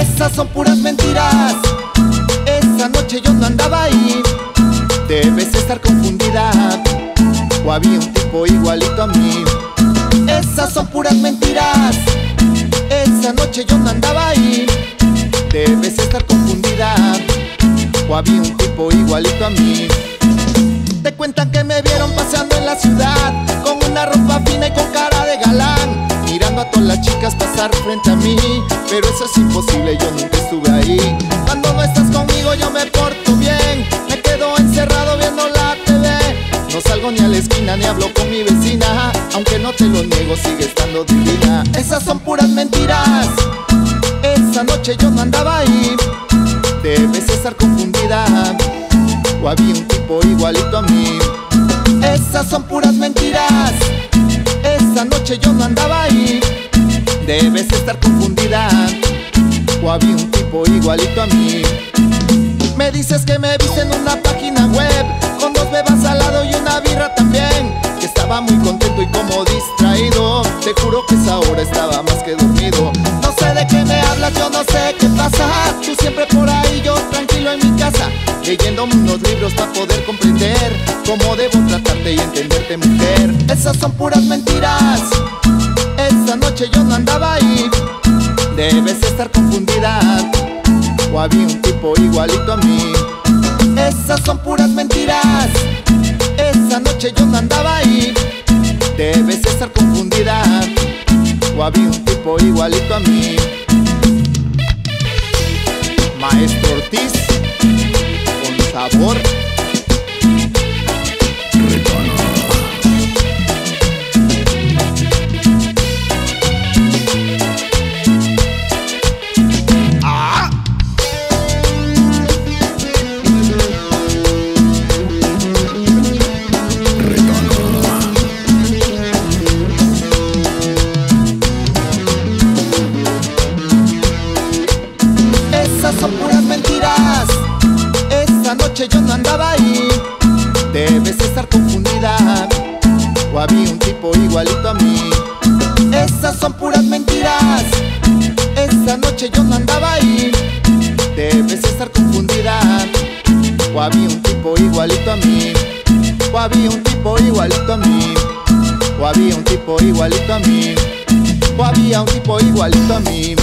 Esas son puras mentiras. Esa noche yo no andaba ahí. Debes estar confundida. O había un tipo igualito a mí. Esas son puras mentiras. Esa noche yo no andaba ahí. Debes estar confundida. O había un tipo igualito a mí. Te cuentan que me vieron paseando en la ciudad pasar frente a mí Pero eso es imposible, yo nunca estuve ahí Cuando no estás conmigo yo me porto bien Me quedo encerrado viendo la TV No salgo ni a la esquina ni hablo con mi vecina Aunque no te lo niego, sigue estando divina Esas son puras mentiras Esa noche yo no andaba ahí Debes estar confundida o había un tipo igualito a mí. Esas son puras mentiras. Esa noche yo no andaba. Debes estar confundida. O había un tipo igualito a mí. Me dices que me viste en una página web con dos bebas al lado y una birra también. Que estaba muy contento y como distraído. Te juro que esa hora estaba más que dormido. No sé de qué me hablas, yo no sé qué pasa. Tú siempre por ahí, yo tranquilo en mi casa. Leyendo unos libros para poder comprender cómo debo tratarte y entenderte, mujer. Esas son puras mentiras. Noche yo no andaba ahí. Debes estar confundida. O había un tipo igualito a mí. Esas son puras mentiras. Esa noche yo no andaba ahí. Debes estar confundida. O había un tipo igualito a mí. Maestro Ortiz, con sabor. Noche yo no andaba ahí. Debes estar confundida. O había un tipo igualito a mí. Esas son puras mentiras. Esa noche yo no andaba ahí. Debes estar confundida. O había un tipo igualito a mí. O había un tipo igualito a mí. O había un tipo igualito a mí. O había un tipo igualito a mí.